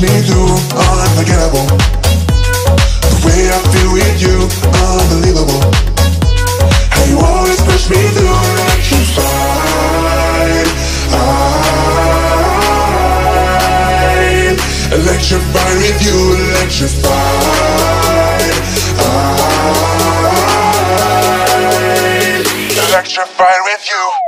Me through, unforgettable. The way I feel with you, unbelievable. And you always push me through, electrified. I'm electrified with you, electrified. I'm electrified with you.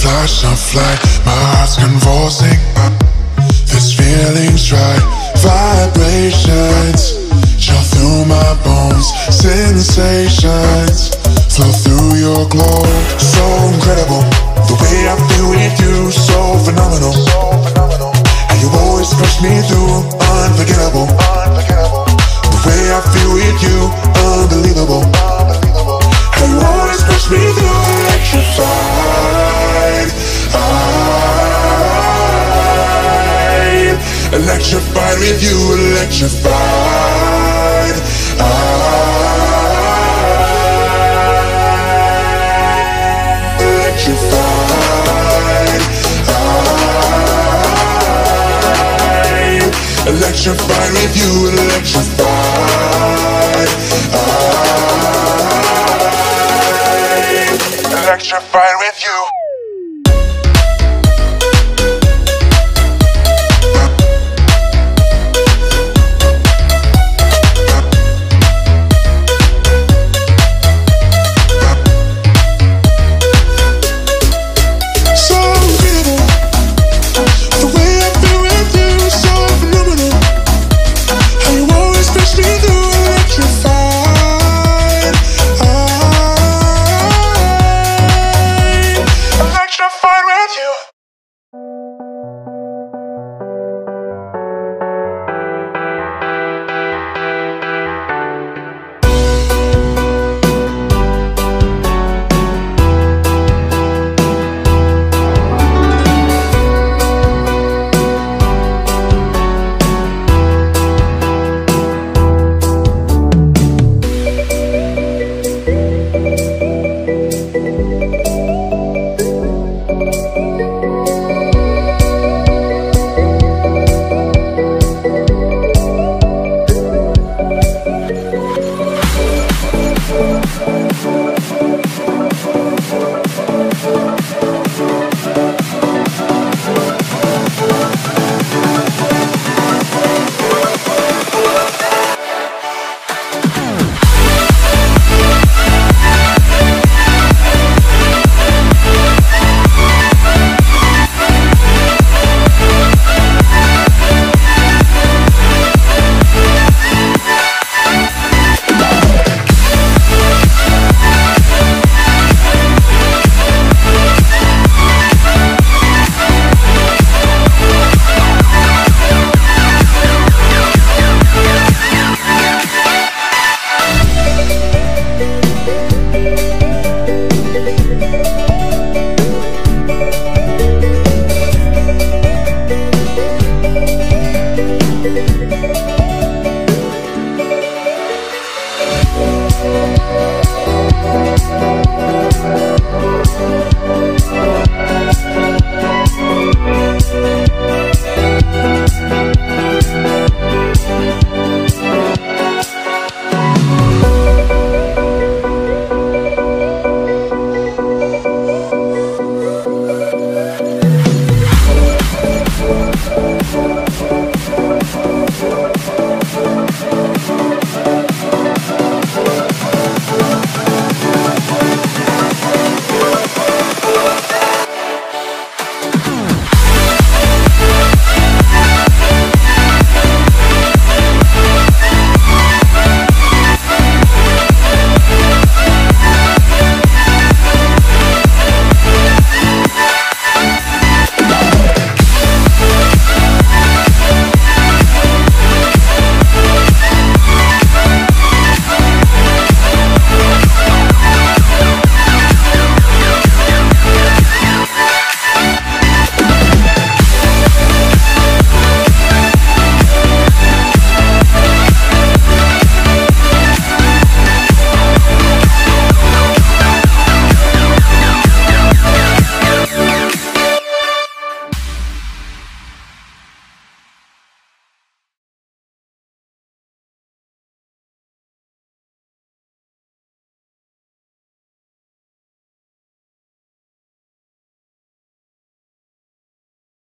Flash of light. My heart's convulsing. This feeling's right. Vibrations chill through my bones. Sensations flow through your glow. So incredible. The way I feel with you, so phenomenal. And you always push me through, unforgettable. Ah, ah, electrified with you, electrified. I'm electrified. I'm electrified with you, electrified. I'm electrified